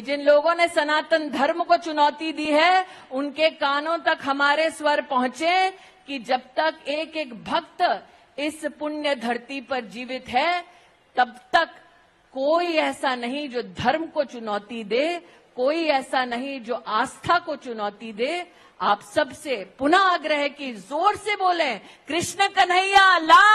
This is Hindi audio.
जिन लोगों ने सनातन धर्म को चुनौती दी है, उनके कानों तक हमारे स्वर पहुँचे कि जब तक एक एक भक्त इस पुण्य धरती पर जीवित है, तब तक कोई ऐसा नहीं जो धर्म को चुनौती दे, कोई ऐसा नहीं जो आस्था को चुनौती दे। आप सबसे पुनः आग्रह की ज़ोर से बोलें, कृष्ण कन्हैया लाल